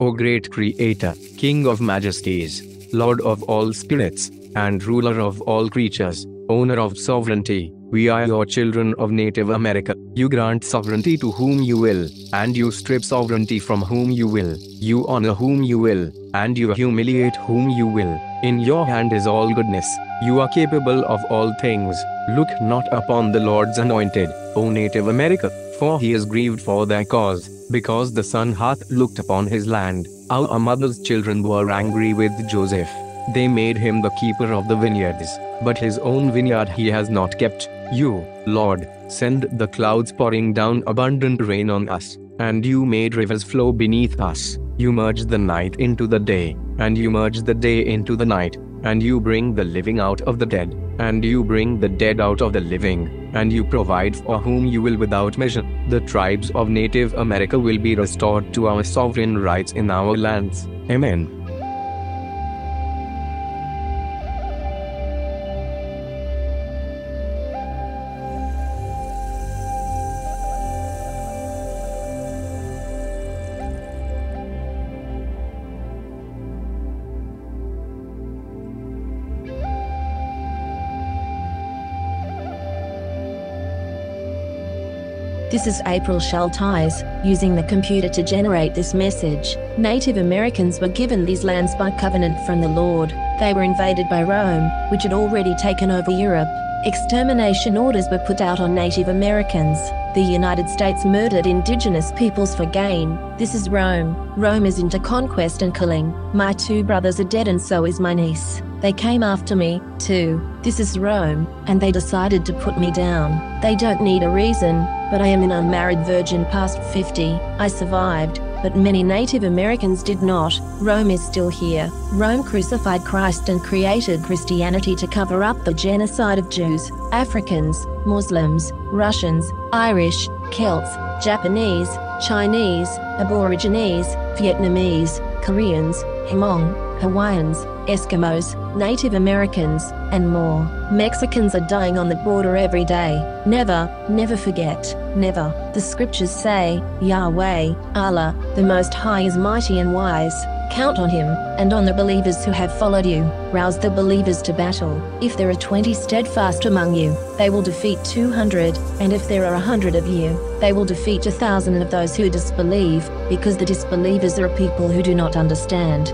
O great Creator, King of majesties, Lord of all spirits, and ruler of all creatures, owner of sovereignty, we are your children of Native America. You grant sovereignty to whom you will, and you strip sovereignty from whom you will. You honor whom you will, and you humiliate whom you will. In your hand is all goodness. You are capable of all things. Look not upon the Lord's anointed, O Native America, for he is grieved for their cause, because the sun hath looked upon his land. Our mother's children were angry with Joseph. They made him the keeper of the vineyards, but his own vineyard he has not kept. You, Lord, send the clouds pouring down abundant rain on us, and you made rivers flow beneath us. You merged the night into the day, and you merged the day into the night, and you bring the living out of the dead, and you bring the dead out of the living, and you provide for whom you will without measure. The tribes of Native America will be restored to our sovereign rights in our lands. Amen. This is April Schulthies, using the computer to generate this message. Native Americans were given these lands by covenant from the Lord. They were invaded by Rome, which had already taken over Europe. Extermination orders were put out on Native Americans. The United States murdered indigenous peoples for gain. This is Rome. Rome is into conquest and killing. My two brothers are dead and so is my niece. They came after me, too. This is Rome, and they decided to put me down. They don't need a reason, but I am an unmarried virgin past 50. I survived, but many Native Americans did not. Rome is still here. Rome crucified Christ and created Christianity to cover up the genocide of Jews, Africans, Muslims, Russians, Irish, Celts, Japanese, Chinese, Aborigines, Vietnamese, Koreans, Hmong, Hawaiians, Eskimos, Native Americans, and more. Mexicans are dying on the border every day. Never, never forget, never. The scriptures say, Yahweh, Allah, the Most High is mighty and wise. Count on him, and on the believers who have followed you. Rouse the believers to battle. If there are 20 steadfast among you, they will defeat 200, and if there are a hundred of you, they will defeat a thousand of those who disbelieve, because the disbelievers are a people who do not understand.